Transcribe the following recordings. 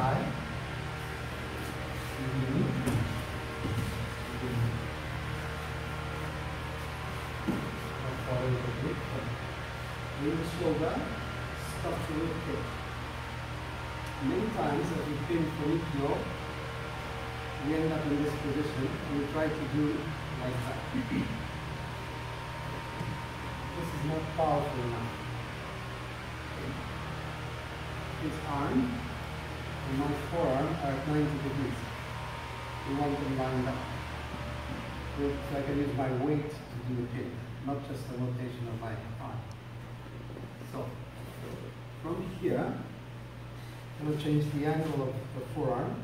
I V follow the victim. We will show the. Many times as we came from it now, end up in this position and we try to do like that. this is not powerful enough. This arm and my forearm at 90 degrees. We want them lined up. So I can use my weight to do the pin, not just the rotation of my arm. So, from here, I'm going to change the angle of the forearm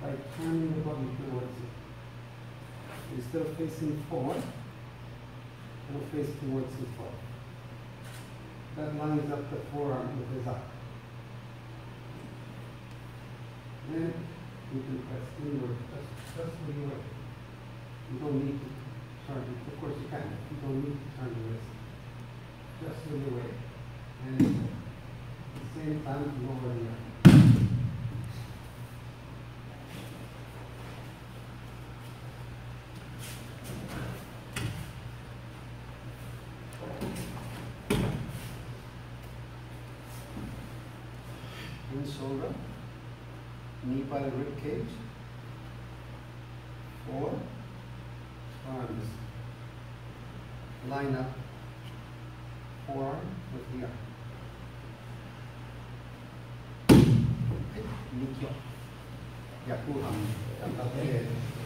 by turning the body towards it. Instead of facing forward, to face towards the floor. That lines up the forearm with his arm. Then you can press inward, just, just with your weight. You don't need to turn. Of course you can. You don't need to turn the wrist. Just with your weight. And at the same time lower the arm. Shoulder, knee by rib cage, four, arms, line up, forearm with the arm. Nikyo. Yakuhan. Yakuhan.